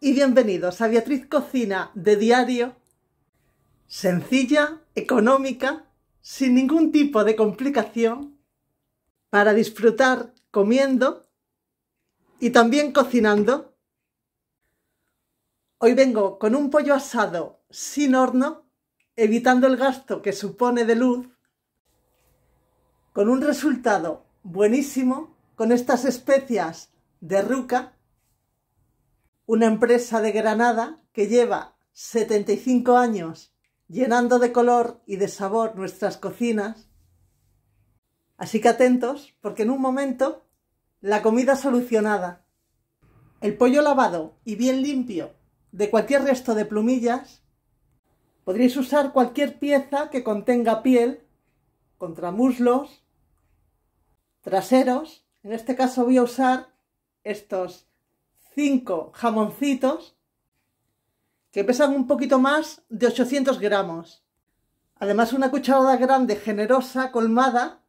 y bienvenidos a Beatriz Cocina de Diario, sencilla, económica, sin ningún tipo de complicación, para disfrutar comiendo y también cocinando. Hoy vengo con un pollo asado sin horno, evitando el gasto que supone de luz, con un resultado buenísimo, con estas especias de ruca, una empresa de Granada que lleva 75 años llenando de color y de sabor nuestras cocinas. Así que atentos, porque en un momento la comida solucionada. El pollo lavado y bien limpio de cualquier resto de plumillas. Podréis usar cualquier pieza que contenga piel, contramuslos, traseros. En este caso voy a usar estos 5 jamoncitos que pesan un poquito más de 800 gramos. Además una cucharada grande, generosa, colmada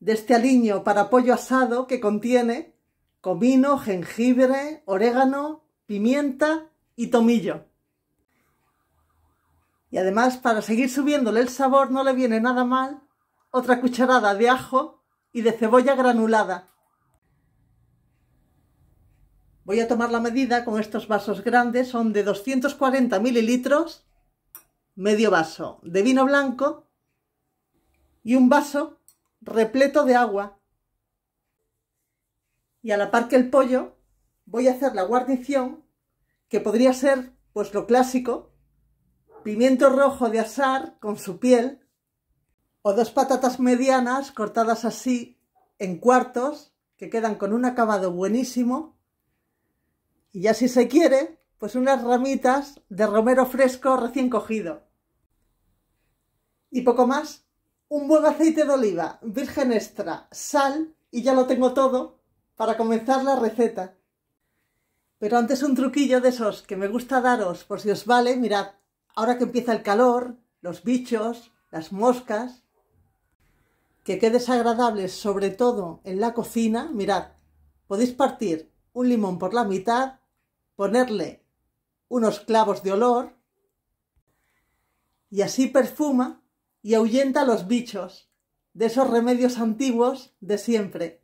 de este aliño para pollo asado que contiene comino, jengibre, orégano, pimienta y tomillo. Y además para seguir subiéndole el sabor no le viene nada mal otra cucharada de ajo y de cebolla granulada. Voy a tomar la medida con estos vasos grandes, son de 240 mililitros, medio vaso de vino blanco y un vaso repleto de agua. Y a la par que el pollo, voy a hacer la guarnición, que podría ser pues lo clásico, pimiento rojo de asar con su piel, o dos patatas medianas cortadas así en cuartos, que quedan con un acabado buenísimo, y ya si se quiere, pues unas ramitas de romero fresco recién cogido. Y poco más, un buen aceite de oliva, virgen extra, sal y ya lo tengo todo para comenzar la receta. Pero antes un truquillo de esos que me gusta daros por si os vale, mirad, ahora que empieza el calor, los bichos, las moscas, que quede desagradable sobre todo en la cocina, mirad, podéis partir un limón por la mitad ponerle unos clavos de olor y así perfuma y ahuyenta a los bichos de esos remedios antiguos de siempre.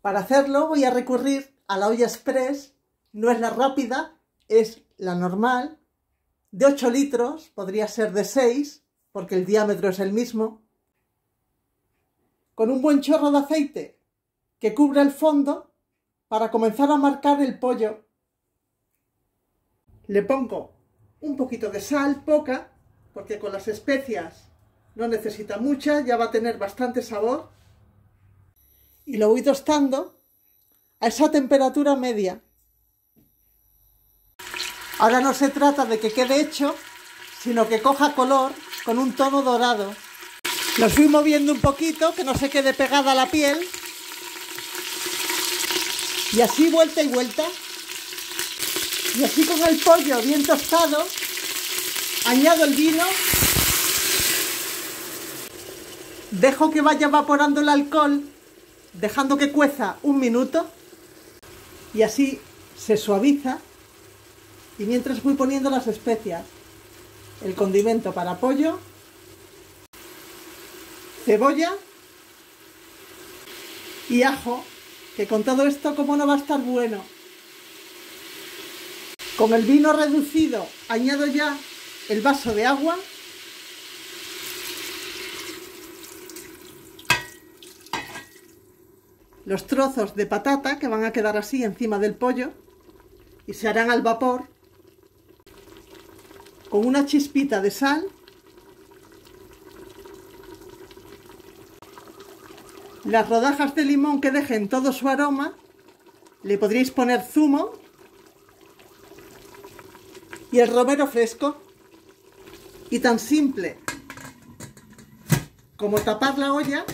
Para hacerlo voy a recurrir a la olla express, no es la rápida, es la normal, de 8 litros, podría ser de 6, porque el diámetro es el mismo, con un buen chorro de aceite que cubra el fondo para comenzar a marcar el pollo. Le pongo un poquito de sal, poca, porque con las especias no necesita mucha, ya va a tener bastante sabor. Y lo voy tostando a esa temperatura media. Ahora no se trata de que quede hecho, sino que coja color con un tono dorado. Lo fui moviendo un poquito, que no se quede pegada la piel y así vuelta y vuelta. Y así con el pollo bien tostado, añado el vino, dejo que vaya evaporando el alcohol, dejando que cueza un minuto, y así se suaviza. Y mientras voy poniendo las especias, el condimento para pollo, cebolla y ajo que con todo esto, ¿cómo no va a estar bueno? Con el vino reducido añado ya el vaso de agua. Los trozos de patata que van a quedar así encima del pollo y se harán al vapor con una chispita de sal Las rodajas de limón que dejen todo su aroma, le podríais poner zumo y el romero fresco. Y tan simple como tapar la olla,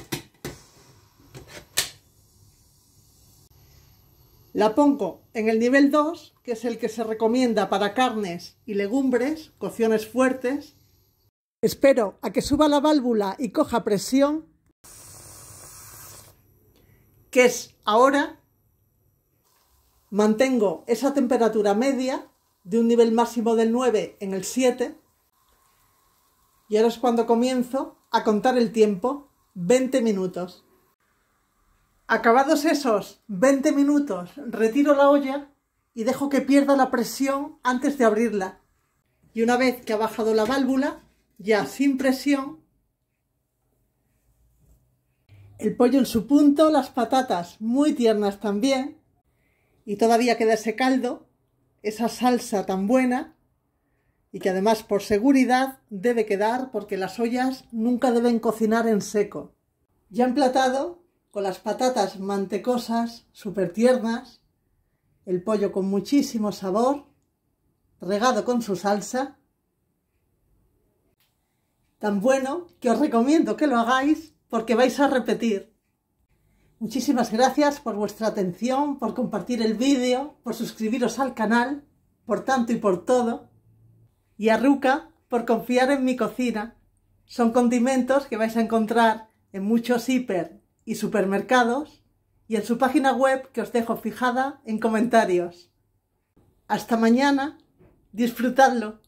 la pongo en el nivel 2, que es el que se recomienda para carnes y legumbres, cocciones fuertes. Espero a que suba la válvula y coja presión que es ahora Mantengo esa temperatura media de un nivel máximo del 9 en el 7 y ahora es cuando comienzo a contar el tiempo, 20 minutos. Acabados esos 20 minutos, retiro la olla y dejo que pierda la presión antes de abrirla. Y una vez que ha bajado la válvula, ya sin presión, el pollo en su punto, las patatas muy tiernas también, y todavía queda ese caldo, esa salsa tan buena, y que además por seguridad debe quedar porque las ollas nunca deben cocinar en seco. Ya emplatado, con las patatas mantecosas, súper tiernas, el pollo con muchísimo sabor, regado con su salsa, tan bueno que os recomiendo que lo hagáis porque vais a repetir. Muchísimas gracias por vuestra atención, por compartir el vídeo, por suscribiros al canal, por tanto y por todo. Y a Ruca por confiar en mi cocina. Son condimentos que vais a encontrar en muchos hiper y supermercados y en su página web que os dejo fijada en comentarios. Hasta mañana, disfrutadlo.